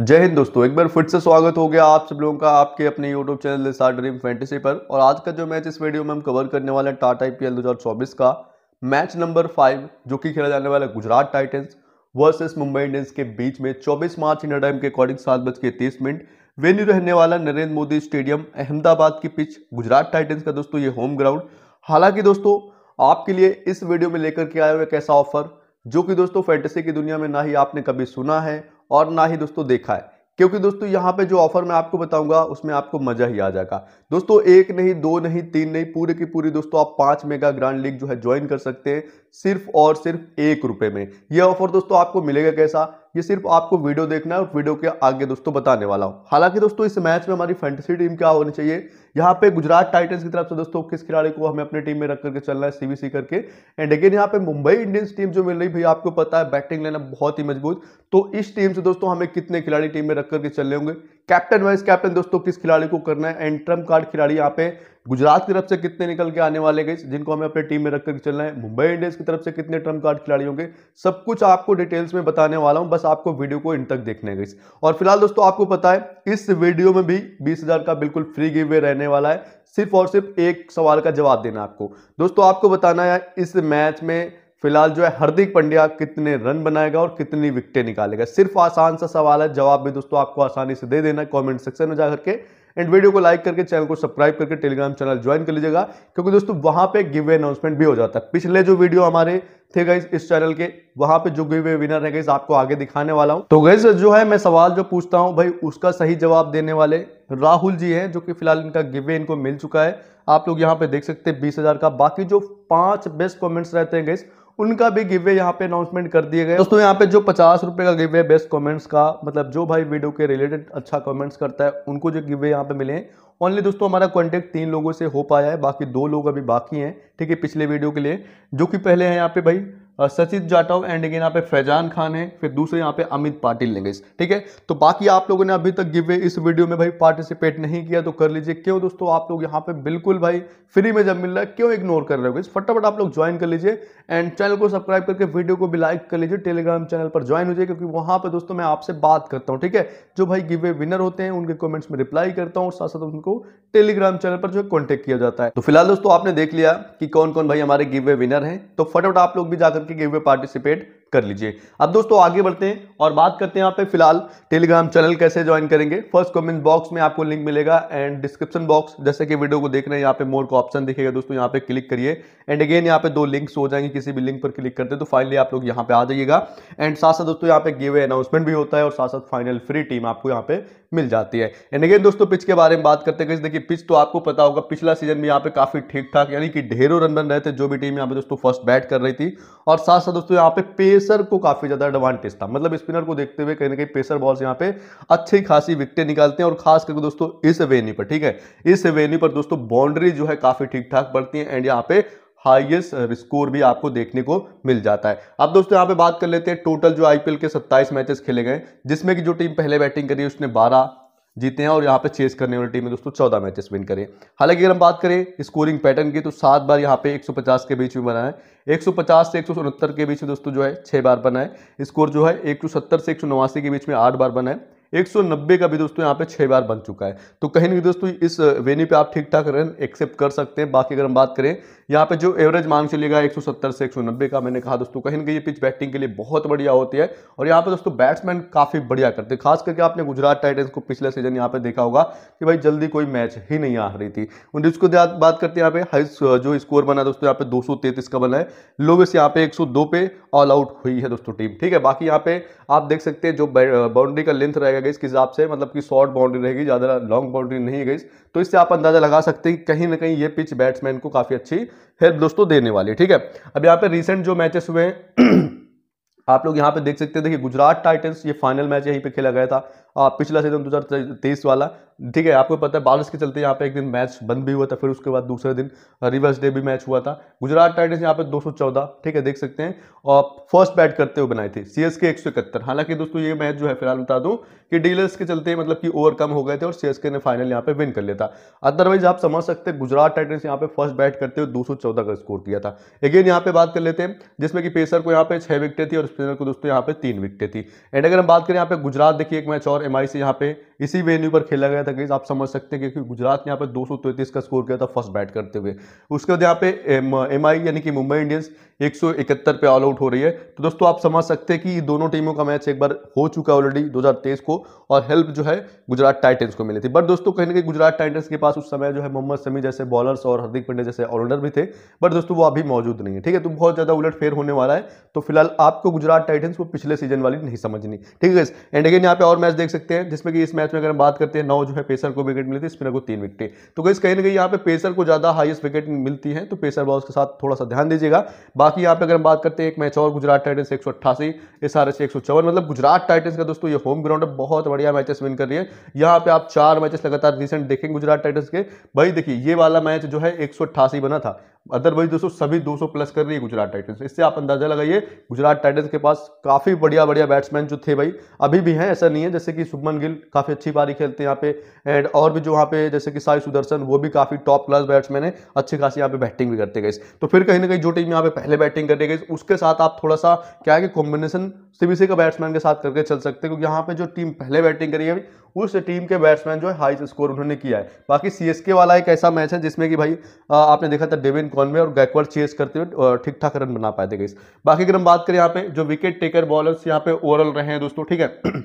जय हिंद दोस्तों, एक बार फिर से स्वागत हो गया आप सब लोगों का आपके अपने YouTube channel Star Dream Fantasy पर। और आज का जो मैच इस वीडियो में हम कवर करने वाले हैं टाटा आईपीएल 2024 का। मैच नंबर फाइव जो कि खेला जाने वाला Gujarat Titans versus Mumbai Indians के बीच में। 24 मार्च इंडिया टाइम के अकॉर्डिंग सात बज के तीस मिनट। वेन्यू रहने वाला नरेंद्र मोदी स्टेडियम अहमदाबाद की पिच गुजरात टाइटन्स का दोस्तों ये होम ग्राउंड हालाँकि दोस्तों, आपके लिए इस वीडियो में लेकर के आए हुए कैसा ऑफ़र जो कि दोस्तों फैंटेसी की दुनिया में ना ही आपने कभी सुना है। और ना ही दोस्तों देखा है। क्योंकि दोस्तों यहाँ पे जो ऑफ़र मैं आपको बताऊँगा, उसमें आपको मज़ा ही आ जाएगा। दोस्तों, एक नहीं, दो नहीं, तीन नहीं, पूरे की पूरी दोस्तों आप पाँच मेगा ग्रांड लीग जो है, ज्वाइन कर सकते हैं। सिर्फ़ और सिर्फ़ एक रुपए में। यह ऑफ़र दोस्तों आपको मिलेगा कैसा? ये सिर्फ़ आपको वीडियो देखना है और वीडियो के आगे दोस्तों बताने वाला हूँ। हालाँकि दोस्तों, इस मैच में हमारी फैंटेसी टीम क्या होनी चाहिए? यहाँ पे गुजरात टाइटंस की तरफ़ से दोस्तों, किस खिलाड़ी को हमें अपनी टीम में रख करके चलना है? सीबीसी करके। एंड अगेन यहाँ पे मुंबई इंडियंस टीम जो मिल रही भैया, आपको पता है बैटिंग लेना बहुत ही मज़बूत। तो इस टीम से दोस्तों, हमें कितने खिलाड़ी टीम में रख करके चलने होंगे? कैप्टन वाइस कैप्टन दोस्तों, किस खिलाड़ी को करना है? एंड ट्रंप कार्ड खिलाड़ी यहाँ पे गुजरात की तरफ़ से कितने निकल के आने वाले गए जिनको हमें अपनी टीम में रख कर चलना है? मुंबई इंडियंस की तरफ़ से कितने ट्रंप कार्ड खिलाड़ी होंगे? सब कुछ आपको डिटेल्स में बताने वाला हूँ, बस आपको वीडियो को इन तक देखने गई और फ़िलहाल दोस्तों, आपको पता है, इस वीडियो में भी बीस का बिल्कुल फ्री गिव रहने वाला है। सिर्फ़ और सिर्फ़ एक सवाल का जवाब देना आपको। दोस्तों, आपको बताना है, इस मैच में फ़िलहाल जो है, हार्दिक पंड्या कितने रन बनाएगा और कितनी विकटें निकालेगा? सिर्फ़ आसान सा सवाल है, जवाब भी दोस्तों आपको आसानी से दे देना कमेंट सेक्शन में जाकर के। एंड वीडियो को लाइक करके चैनल को सब्सक्राइब करके टेलीग्राम चैनल ज्वाइन कर लीजिएगा, क्योंकि दोस्तों वहाँ पे गिव अनाउंसमेंट भी हो जाता है। पिछले जो वीडियो हमारे थे गाइस इस चैनल के, वहाँ पे जो गिव विनर है गाइस आपको आगे दिखाने वाला हूँ। तो गाइस जो है मैं सवाल जो पूछता हूँ, भाई उसका सही जवाब देने वाले राहुल जी हैं, जो कि फ़िलहाल इनका गिवे इनको मिल चुका है। आप लोग यहाँ पे देख सकते हैं बीस हज़ार का। बाकी जो पाँच बेस्ट कमेंट्स रहते हैं गाइस उनका भी गिवे यहाँ पे अनाउंसमेंट कर दिए गए। दोस्तों, यहाँ पे जो पचास रुपए का गिवे बेस्ट कमेंट्स का मतलब जो भाई वीडियो के रिलेटेड अच्छा कमेंट्स करता है, उनको जो गिवे यहाँ पे मिले ओनली दोस्तों, हमारा कॉन्टेक्ट तीन लोगों से हो पाया है, बाकी दो लोग अभी बाकी हैं, ठीक है, पिछले वीडियो के लिए। जो कि पहले हैं यहाँ पे भाई सचित जाटव एंड अगेन यहाँ पे फैजान खान है, फिर दूसरे यहाँ पे अमित पाटिल लेंगे ठीक है? तो बाकी आप लोगों ने अभी तक गिवे इस वीडियो में भाई पार्टिसिपेट नहीं किया तो कर लीजिए। क्यों दोस्तों? आप लोग यहाँ पे बिल्कुल भाई फ्री में जब मिल रहा है, क्यों इग्नोर कर रहे हो फटाफट आप लोग ज्वाइन कर लीजिए एंड चैनल को सब्सक्राइब करके वीडियो को भी लाइक कर लीजिए टेलीग्राम चैनल पर ज्वाइन हो जाए क्योंकि वहाँ पर दोस्तों मैं आपसे बात करता हूँ, ठीक है? जो भाई गिवे विनर होते हैं, उनके कॉमेंट्स में रिप्लाई करता हूँ और साथ साथ उनको टेलीग्राम चैनल पर जो है कॉन्टेक्ट किया जाता है। तो फ़िलहाल दोस्तों आपने देख लिया कि कौन कौन भाई हमारे गिवे विनर हैं। तो फटाफट आप लोग भी जाकर के गिवे पार्टिसिपेट पार्टिसिपेट कर लीजिए अब दोस्तों आगे बढ़ते हैं और बात करते हैं यहाँ पे फ़िलहाल टेलीग्राम चैनल कैसे ज्वाइन करेंगे फ़र्स्ट कमेंट बॉक्स में आपको लिंक मिलेगा एंड डिस्क्रिप्शन बॉक्स जैसे कि वीडियो को देख रहे हैं यहाँ पे मोर का ऑप्शन दिखेगा दोस्तों यहाँ पे क्लिक करिए एंड अगेन यहाँ पे दो लिंक्स हो जाएँगे किसी भी लिंक पर क्लिक करते तो फाइनली आप लोग यहाँ पे आ जाइएगा एंड साथ साथ दोस्तों यहाँ पे गिवे अनाउंसमेंट भी होता है और साथ साथ फाइनल फ्री टीम आपको यहाँ पे मिल जाती है एंड अगेन दोस्तों पिच के बारे में बात करते हैं देखिए पिच तो आपको पता होगा पिछला सीज़न में यहाँ पे काफ़ी ठीक ठाक यानी कि ढेरों रन बन रहे थे जो भी टीम यहाँ पे दोस्तों फ़र्स्ट बैट कर रही थी और साथ साथ दोस्तों यहाँ पे पेसर को काफ़ी ज़्यादा एडवांटेज था। मतलब स्पिनर को देखते हुए कहीं ना कहीं पेसर बॉल्स यहाँ पे अच्छी खासी विकटें निकालते हैं और खास करके दोस्तों इस वेन्यू पर, ठीक है? इस वेन्यू पर दोस्तों बाउंड्री जो है काफ़ी ठीक ठाक बढ़ती है एंड यहाँ पे हाईएस्ट स्कोर भी आपको देखने को मिल जाता है। अब दोस्तों यहाँ पे बात कर लेते हैं टोटल जो आईपीएल के 27 मैचेस खेले गए, जिसमें कि जो टीम पहले बैटिंग करी उसने 12 जीते हैं और यहाँ पे चेस करने वाली टीम में दोस्तों, चौदह मैचेस विन करें। हालाँकि अगर हम बात करें स्कोरिंग पैटर्न की तो सात बार यहाँ पे 150 के बीच में बना है। 150 से एक सौ उनहत्तर के बीच में दोस्तों जो है छः बार बना है। स्कोर जो है एक सौ सत्तर से एक सौ नवासी के बीच में आठ बार बना है। 190 का भी दोस्तों यहाँ पे छह बार बन चुका है। तो कहीं नहीं दोस्तों इस वेन्यू पे आप ठीक ठाक रन एक्सेप्ट कर सकते हैं। बाकी अगर हम बात करें, यहाँ पे जो एवरेज मांग चलेगा 170 से 190 का, मैंने कहा दोस्तों कहीं ना कहीं पिच बैटिंग के लिए बहुत बढ़िया होती है। और यहाँ पे दोस्तों बैट्समैन काफ़ी बढ़िया करते हैं। खास करके आपने गुजरात टाइटन्स को पिछले सीज़न यहाँ पे देखा होगा कि भाई जल्दी कोई मैच ही नहीं आ रही थी। जिसको बात करते हैं यहाँ पे हाई जो स्कोर बना दोस्तों यहाँ पे दो का बना है। लोवेस्ट यहाँ पे एक सौ दो पे ऑल आउट हुई है दोस्तों टीम ठीक है, बाकी यहाँ पे आप देख सकते हैं जो बाउंड्री का लेंथ रहेगा इसके हिसाब से मतलब कि शॉर्ट बाउंड्री रहेगी, ज़्यादा लॉन्ग बाउंड्री नहीं गई तो इससे आप अंदाज़ा लगा सकते हैं कि कहीं ना कहीं ये पिच बैट्समैन को काफ़ी अच्छी हेल्प दोस्तों देने वाली ठीक है? अब यहाँ पे रिसेंट जो मैचेस हुए आप लोग यहाँ पे देख सकते हैं देखिए गुजरात टाइटंस ये फाइनल मैच यहीं पे खेला गया था। आ, पिछला सीज़न 2023 वाला। ठीक है आपको पता है बारिश के चलते यहाँ पे एक दिन मैच बंद भी हुआ था फिर उसके बाद दूसरे दिन रिवर्स डे भी मैच हुआ था। गुजरात टाइटन्स यहाँ पे 214 ठीक है देख सकते हैं। और फ़र्स्ट बैट करते हुए बनाए थे सी एस हालाँकि दोस्तों ये मैच जो है फ़िलहाल बता दूँ कि डीलर्स के चलते मतलब कि ओवर कम हो गए थे और सी ने फाइनल यहाँ पे विन कर लिया था। अदरवाइज़ आप समझ सकते हैं गुजरात टाइटन्स यहाँ पे फ़र्स्ट बैट करते हुए दो सौ चौदह का स्कोर किया था। अगेन यहाँ पे बात कर लेते हैं जिसमें कि पेसर को यहाँ पे छह विकटें थी और स्पिनर को दोस्तों यहाँ पे तीन विकटें थी। एंड अगर हम बात करें यहाँ पे गुजरात, देखिए एक मैच और एमआई से यहाँ पे इसी वेन्यू पर खेला गया था कि आप समझ सकते हैं क्योंकि गुजरात ने यहाँ पे दो का स्कोर किया था फ़र्स्ट बैट करते हुए। उसके बाद यहाँ पे एमआई यानी कि मुंबई इंडियंस एक पे ऑल आउट हो रही है। तो दोस्तों आप समझ सकते हैं कि दोनों टीमों का मैच एक बार हो चुका है ऑलरेडी 2023 को और हेल्प जो है गुजरात टाइटन्स को मिली थी। बट दोस्तों कहीं ना कहीं गुजरात टाइटन्स के पास उस समय जो है मोहम्मद समी जैसे बॉलर्स और हार्दिक पांड्या जैसे ऑलराउंडर भी थे। बट दोस्तों वो अभी मौजूद नहीं है। ठीक है तो बहुत ज़्यादा उलट फेर होने वाला है। तो फ़िलहाल आपको गुजरात टाइटन्स को पिछले सीज़न वाली नहीं समझनी। ठीक है एंड अगेन यहाँ पे और मैच देख सकते हैं, जिसमें कि इस मैच में अगर हम बात करते हैं, नौ जो है पेसर को विकेट मिली थी स्पिनर को तीन विकेट तो कहीं कहीं ना कहीं यहाँ पे पेसर को ज़्यादा हाइएस्ट विकेट मिलती है तो पेसर बॉल्स के साथ थोड़ा सा ध्यान दीजिएगा। बाकी यहाँ पे अगर हम बात करते हैं, एक मैच और, गुजरात टाइटन्स एक सौ अट्ठासी एस आर एस एक सौ चौवन। मतलब गुजरात टाइटन्स का दोस्तों, ये होम ग्राउंड है, बहुत बढ़िया मैचेस विन कर रही है। यहाँ पे आप चार मैचेस लगातार रिसेंट देखेंगे गुजरात टाइटन्स के। भाई देखिए, ये वाला मैच जो है, एक सौ अठासी बना था। अदरवाइज़ दोस्तों, सभी 200 प्लस कर रही है गुजरात टाइटन्स इससे आप अंदाज़ा लगाइए गुजरात टाइटन्स के पास काफ़ी बढ़िया बढ़िया बैट्समैन जो थे भाई, अभी भी हैं, ऐसा नहीं है, जैसे कि शुभमन गिल काफ़ी अच्छी पारी खेलते हैं यहाँ पे एंड और भी जो वहाँ पे, जैसे कि साई सुदर्शन वो भी काफ़ी टॉप क्लास बैट्समैन है, अच्छी खासी यहाँ पे बैटिंग भी करते गए तो फिर कहीं ना कहीं जो टीम यहाँ पे पहले बैटिंग करते गई उसके साथ आप थोड़ा सा क्या है कि कॉम्बिनेशन सीबीसी का बैट्समैन के साथ करके चल सकते हैं, क्योंकि यहाँ पे जो टीम पहले बैटिंग करी है उस टीम के बैट्समैन जो है हाई स्कोर उन्होंने किया है। बाकी सीएसके वाला एक ऐसा मैच है जिसमें कि भाई आपने देखा था डेविन कॉनवे और गैकवर्ड चेस करते हुए ठीक ठाक रन बना पाए थे गई बाकी अगर हम बात करें यहाँ पे जो विकेट टेकर बॉलर्स यहाँ पे ओवरऑल रहे हैं दोस्तों, ठीक है?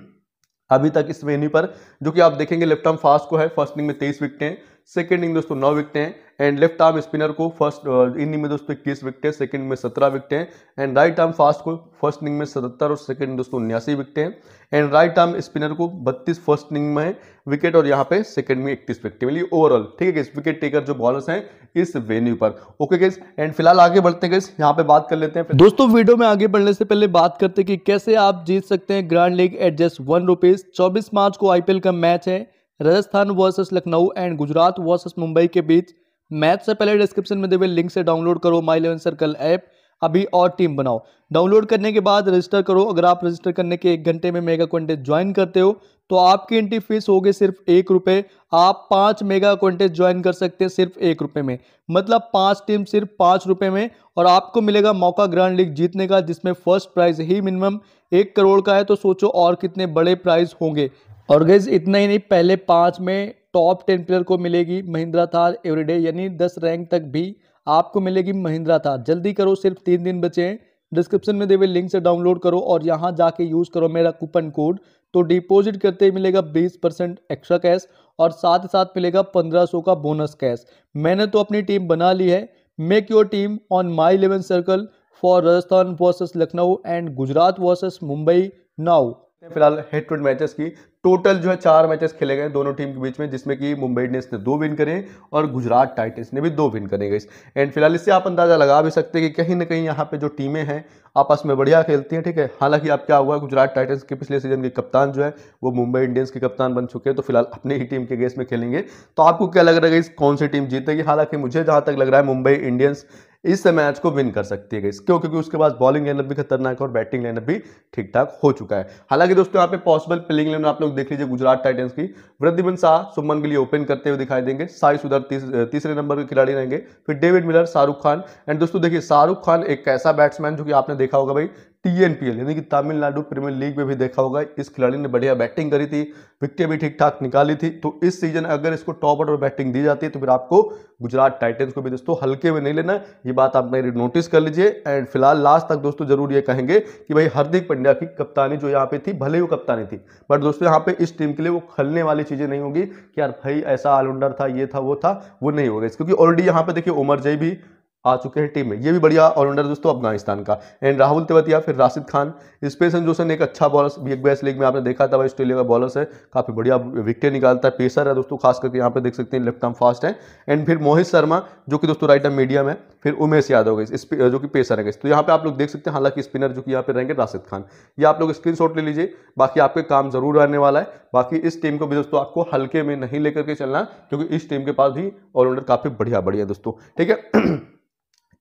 अभी तक इस वेन्यू पर, जो कि आप देखेंगे लेफ़्ट आर्म फास्ट को है फ़र्स्ट इनिंग में तेईस विकटें सेकेंड इनिंग दोस्तों नौ विकटें हैं एंड लेफ़्ट आर्म स्पिनर को फ़र्स्ट इनिंग में दोस्तों इक्कीस विकटें सेकंड में सत्रह विकटें हैं एंड राइट आर्म फास्ट को फ़र्स्ट इनिंग में सतहत्तर और सेकंड दोस्तों उन्यासी विकटें हैं एंड राइट आर्म स्पिनर को बत्तीस फ़र्स्ट इनिंग में विकेट और यहाँ पे सेकंड में इकतीस विकटें मिली ओवरऑल ठीक है विकेट टेकर जो बॉलर्स हैं इस वेन्यू पर। ओके गेस एंड फ़िलहाल आगे बढ़ते हैं यहाँ पे बात कर लेते हैं दोस्तों वीडियो में आगे बढ़ने से पहले बात करते हैं कि कैसे आप जीत सकते हैं grand league at just one rupees चौबीस मार्च को आईपीएल का मैच है। Rajasthan versus Lucknow and Gujarat versus Mumbai के बीच मैच से पहले डिस्क्रिप्शन में देवे लिंक से डाउनलोड करो माई इलेवन सर्कल ऐप अभी और टीम बनाओ। डाउनलोड करने के बाद रजिस्टर करो। अगर आप रजिस्टर करने के एक घंटे में मेगा क्वेंटेज ज्वाइन करते हो तो आपकी एंट्री फ़ीस होगी सिर्फ़ एक रुपये आप पाँच मेगा क्वेंटेज ज्वाइन कर सकते हैं सिर्फ़ एक रुपये में। मतलब पाँच टीम सिर्फ़ पाँच रुपये में, और आपको मिलेगा मौका ग्रैंड लीग जीतने का, जिसमें फ़र्स्ट प्राइज ही मिनिमम एक करोड़ का है। तो सोचो और कितने बड़े प्राइज होंगे। और गैस इतना ही नहीं, पहले पाँच में टॉप टेन प्लेयर को मिलेगी महिंद्रा थार एवरीडे, यानी दस रैंक तक भी आपको मिलेगी महिंद्रा थार। जल्दी करो, सिर्फ़ तीन दिन बचे हैं। डिस्क्रिप्शन में दे हुए लिंक से डाउनलोड करो और यहाँ जाके यूज़ करो मेरा कूपन कोड तो डिपॉजिट करते ही मिलेगा 20 परसेंट एक्स्ट्रा कैश और साथ ही साथ मिलेगा 1500 का बोनस कैश मैंने तो अपनी टीम बना ली है। Make your team on My Eleven Circle for Rajasthan versus Lucknow and Gujarat versus Mumbai now फ़िलहाल हेड टू हेड मैचेस की टोटल जो है चार मैचेस खेले गए दोनों टीम के बीच में, जिसमें कि मुंबई इंडियंस ने दो विन करे और गुजरात टाइटन्स ने भी दो विन करे गए एंड फ़िलहाल इससे आप अंदाज़ा लगा भी सकते हैं कि कहीं ना कहीं यहाँ पे जो टीमें हैं, आपस में बढ़िया खेलती हैं, ठीक है? हालाँकि अब क्या हुआ, गुजरात टाइटन्स के पिछले सीज़न के कप्तान जो है, वो मुंबई इंडियंस के कप्तान बन चुके हैं तो फ़िलहाल अपनी ही टीम के गेस में खेलेंगे. तो आपको क्या लग रहा है कौन सी टीम जीतेगी? हालाँकि मुझे जहाँ तक लग रहा है, मुंबई इंडियंस इस मैच को विन कर सकती है क्यों? क्योंकि उसके पास बॉलिंग लाइनअप भी खतरनाक है और बैटिंग लाइनअप भी ठीक ठाक हो चुका है। हालाँकि दोस्तों यहाँ पे पॉसिबल प्लेइंग लाइन आप लोग देख लीजिए गुजरात टाइटन्स की। वृद्धिमन शाह सुमन के लिए ओपन करते हुए दिखाई देंगे। साई सुधर तीस, तीसरे नंबर के खिलाड़ी रहेंगे। फिर David Miller Shahrukh Khan. And दोस्तों देखिए शाहरुख खान एक ऐसा बैट्समैन जो कि आपने देखा होगा भाई टीएनपीएल, यानी कि तमिलनाडु प्रीमियर लीग में भी देखा होगा, इस खिलाड़ी ने बढ़िया बैटिंग करी थी, विकेटें भी ठीक ठाक निकाली थी तो इस सीज़न अगर इसको टॉप ऑर्डर बैटिंग दी जाती है तो फिर आपको गुजरात टाइटन्स को भी दोस्तों हल्के में नहीं लेना ये बात आप मेरी नोटिस कर लीजिए, एंड फ़िलहाल लास्ट तक दोस्तों ज़रूर ये कहेंगे कि भाई हार्दिक पंड्या की कप्तानी जो यहाँ पे थी, भले ही वो कप्तानी थी, बट दोस्तों यहाँ पे इस टीम के लिए वो खलने वाली चीज़ें नहीं होगी कि यार भाई ऐसा ऑलराउंडर था, ये था, वो था, वो नहीं होगा क्योंकि ऑलरेडी यहाँ पे देखिए उमर जय भी आ चुके हैं टीम में। ये भी बढ़िया ऑलराउंडर दोस्तों अफ़गानिस्तान का। एंड राहुल तेवतिया, फिर राशिद खान। स्पेसन जोसन एक अच्छा बॉलर बिग बैस लीग में आपने देखा था ऑस्ट्रेलिया का बॉलर है काफ़ी बढ़िया विकेट निकालता है पेसर है दोस्तों, खास करके यहाँ पे देख सकते हैं लेफ़्ट आर्म फास्ट है। एंड फिर मोहित शर्मा, जो कि दोस्तों राइट आर्म मीडियम है, फिर उमेश यादव गई जो कि पेसर है। तो यहाँ पे आप लोग देख सकते हैं, हालाँकि स्पिनर जो कि यहाँ पे रहेंगे, राशिद खान। ये आप लोग स्क्रीन ले लीजिए, बाकी आपके काम ज़रूर रहने वाला है। बाकी इस टीम को भी दोस्तों आपको हल्के में नहीं लेकर के चलना, क्योंकि इस टीम के पास भी ऑलराउंडर काफ़ी बढ़िया बढ़िया दोस्तों। ठीक है?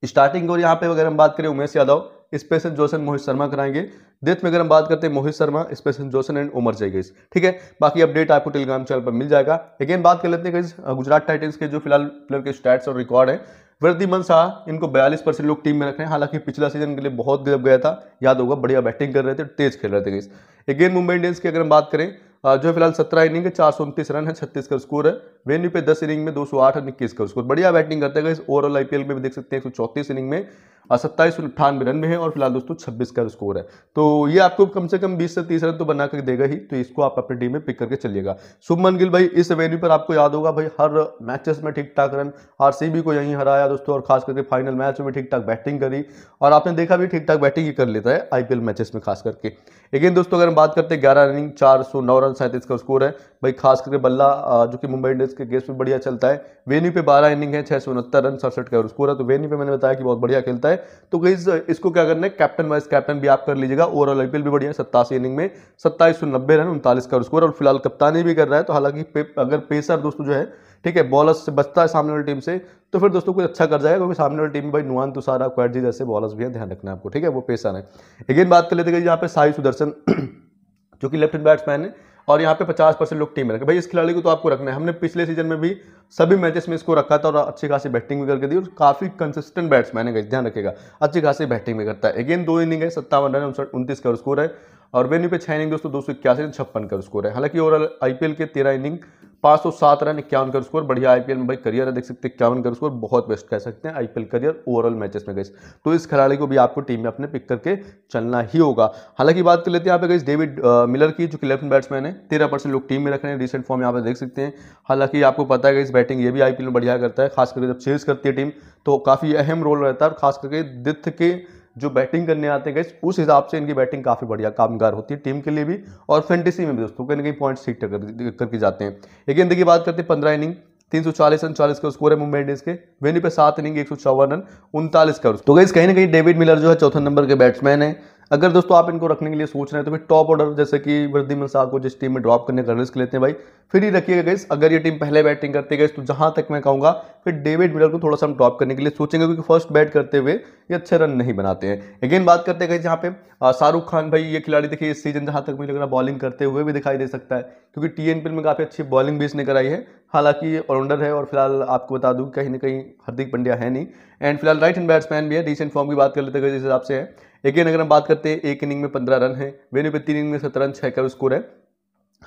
स्टार्टिंग और यहाँ पे अगर हम बात करें उमेश यादव स्पेशन जोसन मोहित शर्मा कराएँगे। डेथ में अगर हम बात करते हैं Mohit Sharma Spencer Johnson and Umar जयगेज ठीक है, बाकी अपडेट आपको टेलीग्राम चैनल पर मिल जाएगा। अगेन बात कर लेते हैं गुजरात टाइटन्स के जो फ़िलहाल प्लेयर के स्टैट्स और रिकॉर्ड है वृद्धिमन शाह, इनको बयालीस परसेंट लोग टीम में रख रहे हैं। हालाँकि पिछला सीज़न के लिए बहुत गजब गया था, याद होगा, बढ़िया बैटिंग कर रहे थे, तेज खेल रहे थे अगेन मुंबई इंडियंस की अगर हम बात करें जो फ़िलहाल सत्रह इनिंग है, चार सौ उनतीस रन है, छत्तीस का स्कोर है। वेन्यू पे दस इनिंग में दो सौ आठ और इक्कीस का स्कोर। बढ़िया बैटिंग करते हैं ओवरऑल आईपीएल में भी देख सकते हैं, एक इनिंग में। सत्ताईस अट्ठानवे रन में है और फ़िलहाल दोस्तों छब्बीस का स्कोर है। तो ये आपको कम से कम बीस से तीस रन तो बना कर देगा ही तो इसको आप अपनी टीम में पिक करके चलिएगा। शुभमन गिल भाई, इस वेन्यू पर आपको याद होगा भाई, हर मैचेस में ठीक ठाक रन आरसीबी को यहीं हराया दोस्तों और खास करके फाइनल मैच में ठीक ठाक बैटिंग करी और आपने देखा भी ठीक ठाक बैटिंग ही कर लेता है आईपीएल मैचेस में खास करके। लेकिन दोस्तों, अगर हम बात करते हैं ग्यारह रनिंग चार सौ नौ रन, सैंतीस का स्कोर है। भाई खास करके बल्ला जो कि मुंबई इंडियंस के गेस्ट में बढ़िया चलता है। वेन्यू पे बारह इनिंग है, छह सौ उनहत्तर रन, सड़सठ का स्कोर है। तो वेन्यू पे मैंने बताया कि बहुत बढ़िया खेलता है। तो कई इसको क्या करना है? कैप्टन वाइस कैप्टन भी आप कर लीजिएगा। ओवरऑल आईपीएल भी बढ़िया सत्तासी इनिंग में। सत्ताईस सौ नब्बे रन, उनतालीस का स्कोर और फ़िलहाल कप्तानी भी कर रहा है। तो हालाँकि अगर पेसर दोस्तों जो है, ठीक है बॉलर्स से बचता है सामने वाली टीम से तो फिर दोस्तों कुछ अच्छा कर जाएगा, क्योंकि सामने वाली टीम में भाई नुआन तुषारा क्वाडजी जैसे बॉलर्स भी हैं, ध्यान रखना है आपको, ठीक है, वो पेसर है। अगेन बात कर लेते हैं यहाँ पे साई सुदर्शन, जो कि लेफ़्ट बैट्समैन है। और यहाँ पे 50 परसेंट लोग टीम में रखे। भाई, इस खिलाड़ी को तो आपको रखना है। हमने पिछले सीज़न में भी सभी मैचेस में इसको रखा था और अच्छी खासी बैटिंग भी करके दी और काफ़ी कंसिस्टेंट बैट्समैन है ध्यान रखेगा अच्छी खासी बैटिंग भी करता है। अगेन दो इनिंग है, सत्तावन रन उनतीस का स्कोर है। और वेन्यू पे छह इनिंग दोस्तों दो सौ इक्यासी रन, छप्पन का स्कोर है। हालाँकि ओवरऑल आईपीएल के तेरह इनिंग पाँच सौ सात रन, इक्यावन का स्कोर बढ़िया आईपीएल में भाई करियर है, देख सकते हैं, इक्यावन का स्कोर बहुत बेस्ट कह सकते हैं आईपीएल करियर ओवरऑल मैचेस में गई तो इस खिलाड़ी को भी आपको टीम में अपने पिक करके चलना ही होगा। हालाँकि बात कर लेते हैं यहाँ पे गई डेविड मिलर की, जो कि लेफ़्ट बैट्समैन है, तेरह परसेंट लोग टीम में रख रहे हैं रिसेंट फॉर्म यहाँ पे देख सकते हैं। हालाँकि आपको पता है इस बैटिंग ये भी आईपीएल में बढ़िया करता है, खास करके जब चेज करती है टीम तो काफ़ी अहम रोल रहता है और खास करके दिथ के जो बैटिंग करने आते हैं गैस उस हिसाब से इनकी बैटिंग काफ़ी बढ़िया कामगार होती है टीम के लिए भी और फेंटेसी में भी दोस्तों, कहीं ना कहीं पॉइंट्स ठीक करके जाते हैं। एक इन देखिए, बात करते हैं पंद्रह इनिंग तीन सौ चालीस रन, चालीस का स्कोर है मुंबई इंडियंस के वेन्यू पे सात इनिंग एक सौ चौवन रन, उनतालीस का तो गई कहीं ना कहीं डेविड मिलर जो है चौथा नंबर के बैट्समैन है। अगर दोस्तों आप इनको रखने के लिए सोच रहे हैं तो फिर टॉप ऑर्डर जैसे कि वृद्धिमन साहब को जिस टीम में ड्रॉप करने का रिस्क लेते हैं भाई, फिर ही रखिएगा गई अगर ये टीम पहले बैटिंग करते गए तो जहाँ तक मैं कहूँगा, फिर डेविड मिलर को थोड़ा सा हम ड्रॉप करने के लिए सोचेंगे, क्योंकि फ़र्स्ट बैट करते हुए ये अच्छे रन नहीं बनाते हैं। अगेन बात करते गए जहाँ पे शाहरुख खान भाई, ये खिलाड़ी देखिए इस सीज़न जहाँ तक मुझे लग रहा बॉलिंग करते हुए भी दिखाई दे सकता है, क्योंकि टी में काफ़ी अच्छी बॉलिंग भी इसने कराई है। हालाँकि ऑलराउंडर है और फ़िलहाल आपको बता दूँ, कहीं ना कहीं हार्दिक पंड्या है नहीं। एंड फ़िलहाल राइट हैंड बैट्समैन भी है रिसेंट फॉर्म की बात कर लेते हैं जिस हिसाब से है। अगेन अगर हम बात करते हैं, एक इनिंग में पंद्रह रन है, वेन्यू पे तीन इनिंग में सत्रह रन छः का स्कोर है।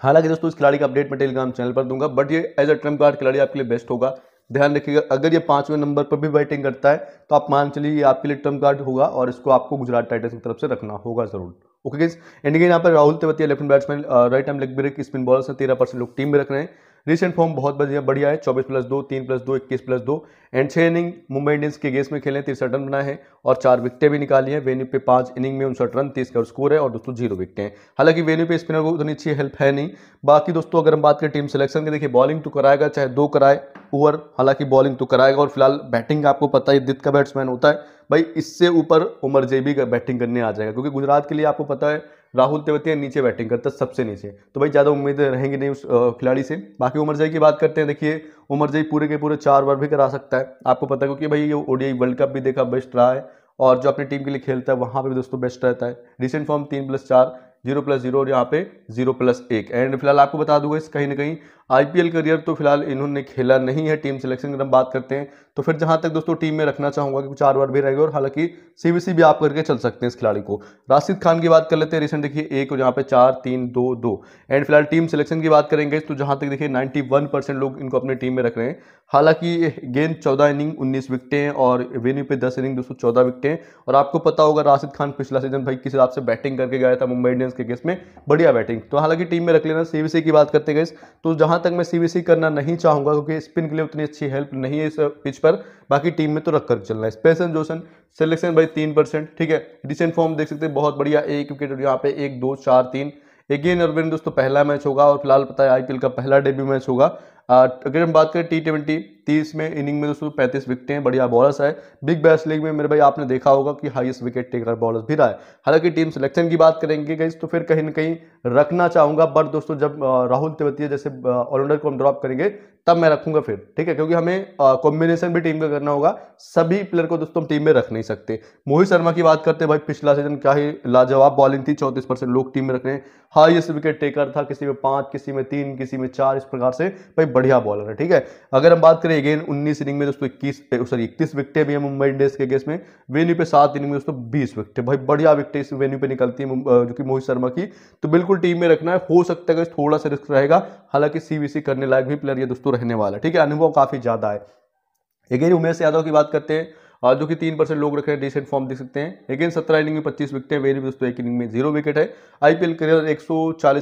हालाँकि दोस्तों, इस खिलाड़ी का अपडेट मैं टेलीग्राम चैनल पर दूँगा बट ये एज अ ट्रंप कार्ड खिलाड़ी आपके लिए बेस्ट होगा। ध्यान रखिएगा, अगर ये पाँचवें नंबर पर भी बैटिंग करता है तो आप मान चलिए ये आपके लिए ट्रंप कार्ड होगा और इसको आपको गुजरात टाइटल्स की तरफ़ से रखना होगा ज़रूर। ओके गेस एंड यहाँ पर, Rahul Tewatia left batsman right hand leg break spin bowler से तेरह परसेंट लोग टीम में रख रहे हैं। रिसेंट फॉर्म बहुत बढ़िया बढ़िया है। चौबीस प्लस दो, तीन प्लस दो, इक्कीस प्लस दो। एंड छः इनिंग मुंबई इंडियंस के गेस में खेले तिरसठ रन बनाए हैं और चार विकटें भी निकाली हैं। वेन्यू पे पाँच इनिंग में उनसठ रन, तीस का स्कोर है और दोस्तों ज़ीरो विकटें हैं। हालाँकि वेन्यू पे स्पिनर को उतनी अच्छी हेल्प है नहीं। बाकी दोस्तों अगर हम बात करें टीम सिलेक्शन की, देखिए बॉलिंग तो कराएगा, चाहे दो कराए ओवर हालाँकि बॉलिंग तो कराएगा और फ़िलहाल बैटिंग आपको पता है दित का बैट्समैन होता है। भाई, इससे ऊपर उमर जेबी का बैटिंग करने आ जाएगा, क्योंकि गुजरात के लिए आपको पता है राहुल तेवतिया नीचे बैटिंग करता है सबसे नीचे। तो भाई ज़्यादा उम्मीद रहेंगी नहीं उस खिलाड़ी से। बाकी उमर जई की बात करते हैं, देखिए, उमर जई पूरे के पूरे चार बार भी करा सकता है। आपको पता है, क्योंकि भाई ये ओडीआई वर्ल्ड कप भी देखा, बेस्ट रहा है। और जो अपनी टीम के लिए खेलता है, वहाँ पर भी दोस्तों बेस्ट रहता है। रिसेंट फॉर्म तीन प्लस चार ज़ीरो प्लस ज़ीरो और यहाँ पे ज़ीरो प्लस एक। एंड फ़िलहाल आपको बता दूँगा इस कहीं ना कहीं आईपीएल करियर तो फ़िलहाल इन्होंने खेला नहीं है, टीम सिलेक्शन की हम बात करते हैं। तो फिर जहाँ तक दोस्तों टीम में रखना चाहूँगा कि चार बार भी रहेगा और हालाँकि सीबीसी भी आप करके चल सकते हैं इस खिलाड़ी को। राशिद खान की बात कर लेते हैं रिसेंट देखिए एक और यहाँ पे चार, तीन, दो दो। एंड फ़िलहाल टीम सिलेक्शन की बात करेंगे तो जहाँ तक देखिए नाइन्टी लोग इनको अपनी टीम में रख रहे हैं। हालाँकि गेंद चौदह इनिंग, उन्नीस विकटें और वेन्यू पे दस इनिंग, दोस्तों चौदह विकटें और आपको पता होगा राशिद खान पिछला सीज़न भाई किस हिसाब से बैटिंग करके गया था मुंबई इंडियंस के केस में। बढ़िया बैटिंग तो हालाँकि टीम में रख लेना सीबीसी की बात करते गए तो जहाँ तक मैं सीबीसी करना नहीं चाहूँगा, क्योंकि स्पिन के लिए उतनी अच्छी हेल्प नहीं है इस पिच पर। बाकी टीम में तो रखकर चलना है। स्पेशन जोशन सिलेक्शन भाई तीन परसेंट, ठीक है? रिसेंट फॉर्म देख सकते हैं, बहुत बढ़िया एक विकेट यहाँ पे एक, दो, चार, तीन। अगेन अरविंद दोस्तों, पहला मैच होगा और फ़िलहाल पता है आईपीएल का पहला डेब्यू मैच होगा। अगर हम बात करें टी ट्वेंटी तीस में इनिंग में दोस्तों पैंतीस विकटें हैं, बढ़िया बॉलर्स है। बिग बैश लीग में मेरे भाई आपने देखा होगा कि हाईएस्ट विकेट टेकर बॉलर्स भी रहा है। हालाँकि टीम सिलेक्शन की बात करेंगे गई तो फिर कहीं ना कहीं रखना चाहूँगा बट दोस्तों जब राहुल तेवतिया जैसे ऑलराउंडर को हम ड्रॉप करेंगे, तब मैं रखूँगा फिर, ठीक है? क्योंकि हमें कॉम्बिनेशन भी टीम का करना होगा, सभी प्लेयर को दोस्तों हम टीम में रख नहीं सकते। मोहित शर्मा की बात करते हैं भाई, पिछला सीज़न क्या ही लाजवाब बॉलिंग थी, चौंतीस परसेंट लोग टीम में रख रहे हैं। हाईएस्ट विकेट टेकर था, किसी में पाँच, किसी में तीन, किसी में चार, इस प्रकार से, भाई बढ़िया बॉलर है, ठीक है? अगर हम बात करें अगेन उन्नीस इनिंग में दोस्तों इक्कीस सॉरी इकतीस विकटें भी है मुंबई इंडियंस के केस में। वेन्यू पे सात इनिंग में दोस्तों बीस विकटें। भाई, बढ़िया विकटें इस वेन्यू पे निकलती है जो कि मोहित शर्मा की। तो बिल्कुल टीम में रखना है। हो सकता है थोड़ा सा रिस्क रहेगा, हालाँकि सीबीसी करने लायक भी प्लेयर ये दोस्तों रहने वाला है। ठीक है, अनुभव काफ़ी ज़्यादा है। अगेन उमेश यादव की बात करते हैं। जो कि तीन परसेंट लोग रख रहे हैं डिसेंट फॉर्म देख सकते हैं। लेकिन सत्रह इनिंग में पच्चीस विकेट है वेरी दोस्तों एक इनिंग में ज़ीरो विकेट है। आईपीएल करियर एक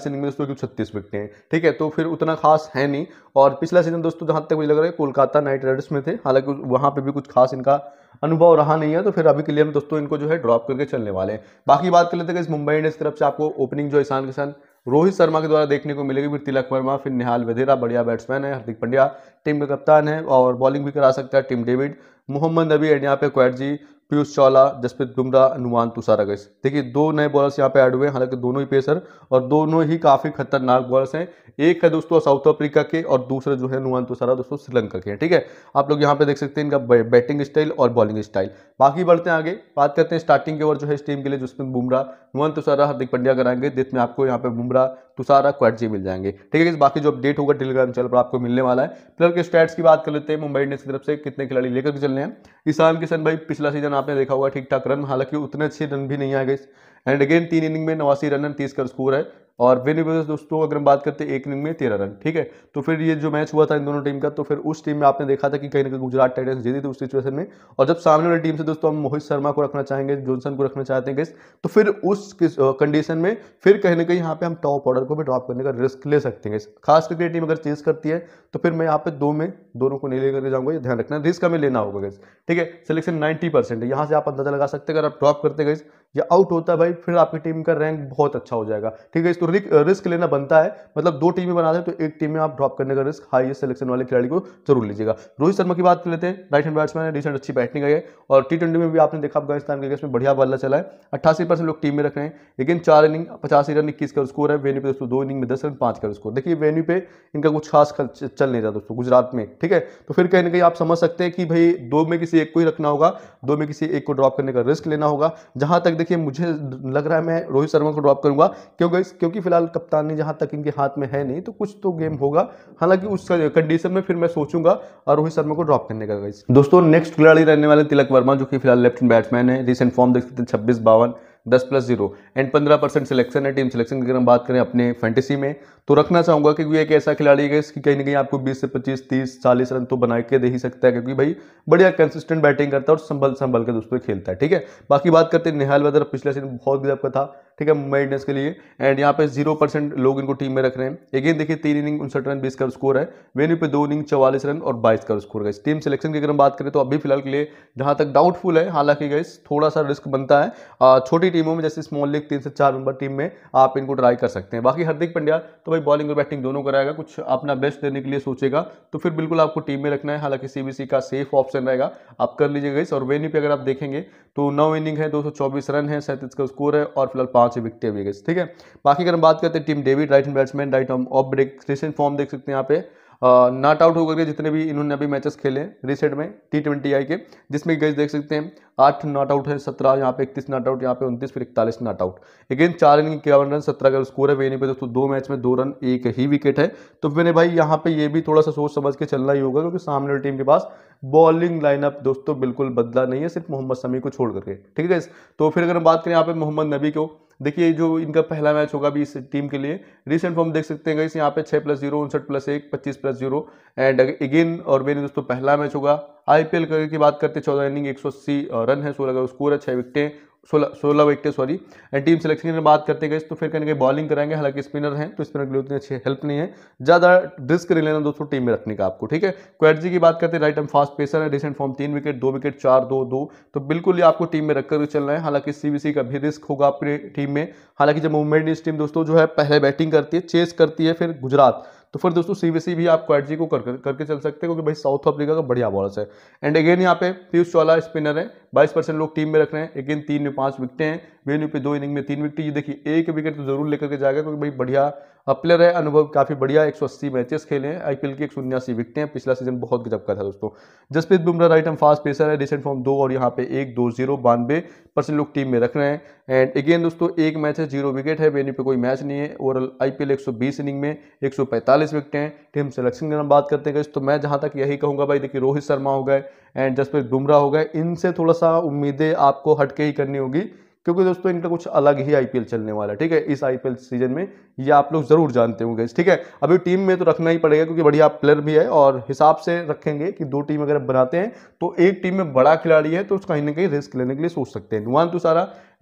इनिंग में दोस्तों छत्तीस विकेट हैं। ठीक है तो फिर उतना खास है नहीं। और पिछला सीज़न दोस्तों, जहाँ तक मुझे लग रहा है, कोलकाता नाइट राइडर्स में थे। हालाँकि वहाँ पर भी कुछ खास इनका अनुभव रहा नहीं है तो फिर अभी के लिए हम दोस्तों इनको जो है ड्रॉप करके चलने वाले हैं। बाकी बात कर लेते हैं इस मुंबई इंडियंस की तरफ़ से आपको ओपनिंग जो ईशान किसान रोहित शर्मा के द्वारा देखने को मिलेगी फिर तिलक वर्मा। फिर निहाल वधेरा, बढ़िया बैट्समैन है, हार्दिक पंड्या, टीम का कप्तान है और बॉलिंग भी करा सकता है team David. Mohammad Nabi and यहाँ पे क्वैटजी पीयूष चावला, जसप्रीत बुमराह, अनुमान तुषार अगस देखिए, दो नए बॉलर्स यहाँ पे ऐड हुए हैं, हालाँकि दोनों ही पेसर और दोनों ही काफ़ी खतरनाक बॉलर्स हैं। एक है दोस्तों साउथ अफ्रीका के और दूसरे जो है अनुमान तुषारा दोस्तों श्रीलंका के हैं, ठीक है? आप लोग यहाँ पे देख सकते हैं इनका बैटिंग स्टाइल और बॉलिंग स्टाइल बाकी बढ़ते हैं आगे, बात करते हैं स्टार्टिंग के ओवर जो है इस टीम के लिए जसप्रीत बुमराह, अनुमान तुषारा हार्दिक पंड्या कराएँगे जिसमें आपको यहाँ पे बुमराह तुषारा क्वाटजी मिल जाएँगे। ठीक है बाकी जो अपडेट होगा टेलीग्राम चैनल पर आपको मिलने वाला है। प्लेयर के स्टैट्स की बात कर लेते हैं, मुंबई इंडियंस की तरफ़ से कितने खिलाड़ी लेकर के चल रहे हैं। ईशान किशन भाई, पिछला सीज़न आपने देखा होगा ठीक ठाक रन। हालाँकि उतने अच्छे रन भी नहीं आ गए एंड अगेन तीन इनिंग में नवासी रन तीस का स्कोर है। और ब्रदर्स दोस्तों, अगर हम बात करते हैं, एक इनिंग में तेरह रन, ठीक है? तो फिर ये जो मैच हुआ था इन दोनों टीम का तो फिर उस टीम में आपने देखा था कि कहीं ना कहीं गुजरात टाइटन्स जीती थी उस सिचुएशन में। और जब सामने वाली टीम से, दोस्तों, हम मोहित शर्मा को रखना चाहेंगे जॉनसन को रखना चाहते हैं तो फिर उस कंडीशन में फिर कहीं ना कहीं यहाँ पे हम टॉप ऑर्डर को भी ड्रॉप करने का रिस्क ले सकते हैं खास करके टीम अगर चेज करती है तो फिर मैं यहाँ पे दो में दोनों को नहीं लेकर जाऊँगा, ये ध्यान रखना रिस्क हमें लेना होगा गैस ठीक है? सिलेक्शन नाइन्टी परसेंट है। यहाँ से आप अंदाज़ा लगा सकते हैं, अगर आप ड्रॉप करते गए या आउट होता है भाई, फिर आपकी टीम का रैंक बहुत अच्छा हो जाएगा। ठीक है तो रिस्क लेना बनता है। मतलब दो टीमें बना दें तो एक टीम में आप ड्रॉप करने का रिस्क हाईएस्ट सिलेक्शन वाले खिलाड़ी को ज़रूर लीजिएगा। रोहित शर्मा की बात कर लेते हैं। राइट हैंड बैट्समैन है रिसेंट अच्छी बैटिंग आई है। और टी में भी आपने देखा, अफ़गानिस्तान के में बढ़िया बल्ला चला है। अट्ठासी लोग टीम में रख रहे हैं। लेकिन चार इनिंग पचासी रन, इक्कीस का स्कोर है। वेन्यू पे दोस्तों, दो इनिंग में दस रन, पाँच का स्कोर देखिए वेन्यू पे इनका कुछ खास चल नहीं रहा दोस्तों, गुजरात में। ठीक है? तो फिर कहीं ना कहीं आप समझ सकते हैं कि भाई दो में किसी एक को ही रखना होगा, दो में किसी एक को ड्रॉप करने का रिस्क लेना होगा। जहाँ तक देखिए, मुझे लग रहा है मैं रोहित शर्मा को ड्रॉप करूँगा क्योंकि क्योंकि फ़िलहाल कप्तानी जहाँ तक इनके हाथ में है नहीं तो कुछ तो गेम होगा। हालाँकि उस कंडीशन में फिर मैं सोचूँगा और रोहित शर्मा को ड्रॉप करने का दोस्तों नेक्स्ट खिलाड़ी रहने वाले तिलक वर्मा, जो कि फ़िलहाल लेफ़्ट बैट्समैन है। रिसेंट फॉर्म देख सकते हैं छब्बीस बावन। दस प्लस ज़ीरो एंड पंद्रह परसेंट सिलेक्शन है टीम सिलेक्शन की अगर हम बात करें अपने फैंटेसी में तो रखना चाहूँगा क्योंकि एक ऐसा खिलाड़ी है इसकी कहीं ना कहीं आपको 20 से 25 30 40 रन तो बना के दे ही सकता है, क्योंकि भाई बढ़िया कंसिस्टेंट बैटिंग करता है और संभल संभल के दोस्तों खेलता है, ठीक है? बाकी बात करते हैं, निहाल वेदर पिछले सीज़न बहुत गजब का था ठीक है, मुंबई इंडियंस के लिए। एंड यहाँ पे ज़ीरो परसेंट लोग इनको टीम में रख रहे हैं। अगेन देखिए, तीन इनिंग उनसठ रन, बीस का स्कोर है। वेन्यू पे दो इनिंग चौवालीस रन और बाईस का स्कोर है। टीम सिलेक्शन की अगर हम बात करें तो अभी फ़िलहाल के लिए जहाँ तक डाउटफुल है, हालाँकि गई थोड़ा सा रिस्क बनता है। छोटी टीमों में, जैसे स्मॉल लीग तीन से चार नंबर टीम में आप इनको ट्राई कर सकते हैं। बाकी हार्दिक पंड्या तो भाई बॉलिंग और बैटिंग दोनों कराएगा। कुछ अपना बेस्ट देने के लिए सोचेगा। तो फिर बिल्कुल आपको टीम में रखना है। हालाँकि सीबीसी का सेफ़ ऑप्शन रहेगा। आप कर लीजिएगा इस और वेन्यू पे अगर आप देखेंगे तो नौ इनिंग है, दो सौ चौबीस रन है, सैंतीस का स्कोर है और फ़िलहाल पाँच विकटें भी गई ठीक है? बाकी अगर हम बात करते हैं Tim David right batsman right off break recent form देख सकते हैं यहाँ पे। नॉट आउट होकर के जितने भी इन्होंने अभी मैचेस खेले रिसेंट में टी ट्वेंटी आई के, जिसमें गैस देख सकते हैं, आठ नॉट आउट है, सत्रह यहाँ पे, इकतीस नॉट आउट यहाँ पे उनतीस, फिर इकतालीस नॉट आउट अगेन चार इनिंग इक्यावन रन सत्रह का स्कोर है वेनी पे दोस्तों दो मैच में दो रन एक ही विकेट है। तो मैंने भाई यहाँ पे ये भी थोड़ा सा सोच समझ के चलना ही होगा, क्योंकि सामने वाली टीम के पास बॉलिंग लाइनअप दोस्तों बिल्कुल बदला नहीं है, सिर्फ़ मोहम्मद समी को छोड़ करके, ठीक है तो फिर अगर हम बात करें यहाँ पे मोहम्मद नबी को देखिए, जो इनका पहला मैच होगा अभी इस टीम के लिए रिसेंट फॉर्म देख सकते हैं इस यहाँ पे छः प्लस ज़ीरो उनसठ प्लस एक, पच्चीस प्लस ज़ीरो एंड अगेन और मेरे दोस्तों, पहला मैच होगा। आईपीएल की बात करते चौदह इनिंग एक सौ अस्सी रन है, सोलह स्कोर है छः विकटें सोलह सोलह wicket sorry and team selection की बात करते गए तो फिर कहीं कहीं बॉलिंग कराएँगे, हालाँकि स्पिनर हैं तो स्पिनर के लिए उतनी अच्छी हेल्प नहीं है। ज़्यादा रिस्क नहीं लेना दोस्तों टीम में रखने का आपको, ठीक है? क्वेटजी की बात करते हैं राइट एंड फास्ट पेसर है रिसेंट फॉर्म तीन विकेट दो विकेट चार, दो दो। तो बिल्कुल ही आपको टीम में रखकर चलना है। हालाँकि सीबीसी का भी रिस्क होगा अपनी टीम में। हालाँकि जब मुंबई इंडियंस टीम दोस्तों जो है, पहले बैटिंग करती है चेस करती है, फिर गुजरात। तो फिर दोस्तों सीबीसी भी आप क्वाइट को कर, कर, करके चल सकते हैं क्योंकि भाई साउथ अफ्रीका का बढ़िया बॉलर है। एंड अगेन यहाँ पे पीयूष चौला स्पिनर है। बाईस परसेंट लोग टीम में रख रहे हैं। अगेन तीन में पाँच विकटें हैं। वेन्यू पे दो इनिंग में तीन विकटें। ये देखिए एक विकेट तो ज़रूर लेकर के जाएगा क्योंकि भाई बढ़िया प्लेयर है अनुभव काफ़ी बढ़िया, एक सौ अस्सी मैचेस खेले हैं आईपीएल की एक सौ उन्यासी विकटें हैं, पिछला सीज़न बहुत गजब का था दोस्तों। जसप्रीत बुमराह राइट हम फास्ट पेसर है रिसेंट फॉर्म दो और यहाँ पे एक, दो ज़ीरो बानवे परसेंट लोग टीम में रख रहे हैं। एंड अगेन दोस्तों, एक मैच है ज़ीरो विकेट है, वेन्यू पे कोई मैच नहीं है। ओवरऑल आईपीएल 120 इनिंग में 145 विकेट हैं। टीम सिलेक्शन की हम बात करते हैं तो मैं जहाँ तक यही कहूँगा भाई, देखिए रोहित शर्मा हो गए एंड जसप्रीत बुमराह हो गए, इनसे थोड़ा सा उम्मीदें आपको हटके ही करनी होगी। क्योंकि दोस्तों, इनका कुछ अलग ही आईपीएल चलने वाला है, ठीक है? इस आईपीएल सीज़न में ये आप लोग ज़रूर जानते होंगे, ठीक है? अभी टीम में तो रखना ही पड़ेगा, क्योंकि बढ़िया प्लेयर भी है और हिसाब से रखेंगे कि दो टीम अगर बनाते हैं तो एक टीम में बड़ा खिलाड़ी है तो कहीं ना कहीं रिस्क लेने के लिए सोच सकते हैं। नुमान तो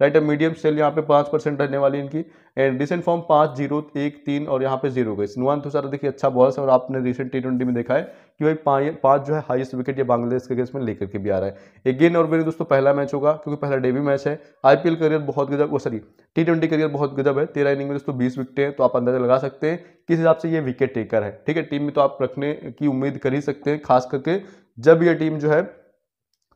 राइट मीडियम सेल यहाँ पे पाँच परसेंट रहने वाली इनकी। एंड रिसेंट फॉर्म पाँच, ज़ीरो, एक, तीन और यहाँ पे ज़ीरो गई। नुमान तो सारा देखिए अच्छा बॉल्स और आपने रिसेंट टी ट्वेंटी में देखा है कि भाई पाँच जो है हाईएस्ट विकेट ये बांग्लादेश के केस में लेकर के भी आ रहा है। अगेन और मेरे दोस्तों, पहला मैच होगा, क्योंकि पहला डेबी मैच है। आईपीएल करियर बहुत गजब वो सॉरी टी करियर बहुत गजब है। तेरह इनिंग में दोस्तों बीस विकेट हैं तो आप अंदाज़ा लगा सकते हैं किस हिसाब से ये विकेट टेकर है। ठीक है टीम में तो आप रखने की उम्मीद कर ही सकते हैं, खास करके जब ये टीम जो है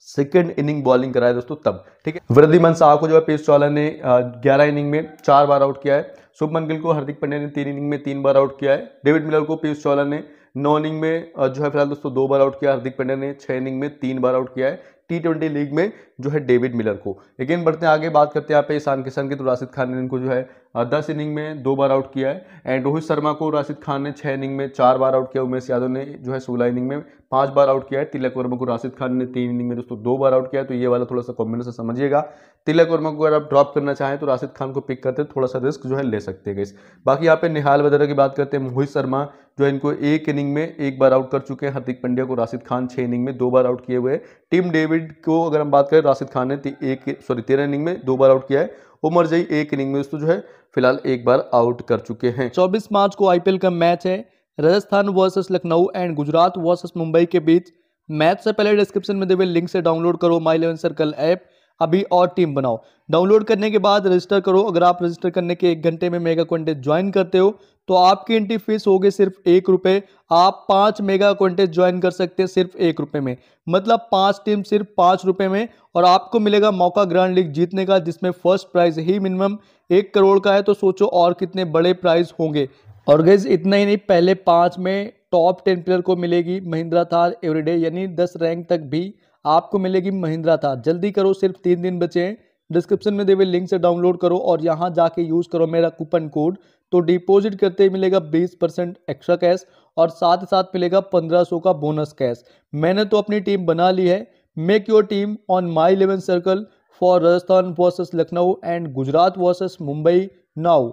सेकेंड इनिंग बॉलिंग कराए दोस्तों तब, ठीक है? वृद्धिमन शाह को जो है पेस चौला ने ग्यारह इनिंग में चार बार आउट किया है। शुभमन गिल को हार्दिक पंड्या ने तीन इनिंग में तीन बार आउट किया है। डेविड मिलर को पीयूष चौला ने नौ इनिंग में जो है फ़िलहाल दोस्तों दो बार आउट किया हार्दिक पंड्या ने छह इनिंग में तीन बार आउट किया है। टी ट्वेंटी लीग में जो है डेविड मिलर को। अगेन बढ़ते हैं आगे, बात करते हैं यहाँ पे ईशान किशन की। तो राशिद खान ने इनको जो है दस इनिंग में दो बार आउट किया है। एंड रोहित शर्मा को राशिद खान ने छः इनिंग में चार बार आउट किया। उमेश यादव ने जो है सोलह इनिंग में पाँच बार आउट किया है। तिलक वर्मा को राशिद खान ने तीन इनिंग में दोस्तों दो बार आउट किया है। तो ये वाला थोड़ा सा कॉम्बिनेशन समझिएगा। तिलक वर्मा को अगर आप ड्रॉप करना चाहें तो राशिद खान को पिक करते, थोड़ा सा रिस्क जो है ले सकते हैं बाकी यहाँ पे निहाल वगैरह की बात करते हैं। मोहित शर्मा जो इनको एक इनिंग में एक बार आउट कर चुके हैं। हार्दिक पांड्या को राशिद खान छः इनिंग में दो बार आउट किए हुए टीम डेविड को अगर हम बात करें, राशिद खान ने एक सॉरी तेरह इनिंग में दो बार आउट किया है। उमर जई एक इनिंग में दोस्तों जो है, फ़िलहाल एक बार आउट कर चुके हैं। 24 मार्च को आईपीएल का मैच है। Rajasthan versus Lucknow and Gujarat versus Mumbai के बीच। मैच से पहले डिस्क्रिप्शन में देवे लिंक से डाउनलोड करो माई लेवन सर्कल ऐप। अभी और टीम बनाओ। डाउनलोड करने के बाद रजिस्टर करो। अगर आप रजिस्टर करने के एक घंटे में मेगा क्वेंटेज ज्वाइन करते हो तो आपकी एंट्री फ़ीस होगी सिर्फ़ एक रुपये आप पाँच मेगा क्वेंटेज ज्वाइन कर सकते हैं सिर्फ़ एक रुपये में। मतलब पाँच टीम सिर्फ़ पाँच रुपये में, और आपको मिलेगा मौका ग्रैंड लीग जीतने का, जिसमें फ़र्स्ट प्राइज ही मिनिमम एक करोड़ का है। तो सोचो और कितने बड़े प्राइज होंगे। और गैस इतना ही नहीं, पहले पाँच में टॉप टेन प्लेयर को मिलेगी महिंद्रा थार, एवरीडे, यानी दस रैंक तक भी आपको मिलेगी महिंद्रा थार जल्दी करो, सिर्फ़ तीन दिन बचे हैं। डिस्क्रिप्शन में देवे लिंक से डाउनलोड करो और यहाँ जाके यूज़ करो मेरा कूपन कोड। तो डिपॉजिट करते ही मिलेगा 20 परसेंट एक्स्ट्रा कैश और साथ ही साथ मिलेगा 1500 का बोनस कैश। मैंने तो अपनी टीम बना ली है। Make your team on My Eleven Circle for Rajasthan versus Lucknow and Gujarat versus Mumbai now.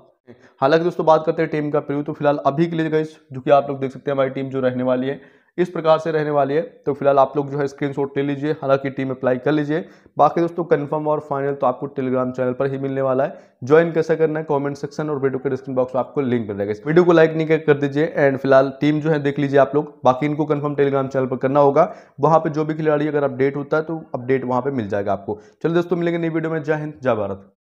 हालाँकि दोस्तों, बात करते हैं टीम का प्रिव्यू। तो फ़िलहाल अभी के लिए गई जो कि आप लोग देख सकते हैं, हमारी टीम जो रहने वाली है इस प्रकार से रहने वाली है। तो फ़िलहाल आप लोग जो है स्क्रीनशॉट ले लीजिए, हालाँकि टीम अप्लाई कर लीजिए। बाकी दोस्तों कंफर्म और फाइनल तो आपको टेलीग्राम चैनल पर ही मिलने वाला है। ज्वाइन कैसे करना है कमेंट सेक्शन और वीडियो के डिस्क्रिप्शन बॉक्स में आपको लिंक मिल जाएगा। इस वीडियो को लाइक नहीं कर दीजिए एंड फ़िलहाल टीम जो है देख लीजिए आप लोग। बाकी इनको कन्फर्म टेलीग्राम चैनल पर करना होगा। वहाँ पर जो भी खिलाड़ी अगर अपडेट होता है तो अपडेट वहाँ पर मिल जाएगा आपको। चलो दोस्तों, मिलेंगे नई वीडियो में। जय हिंद, जय भारत।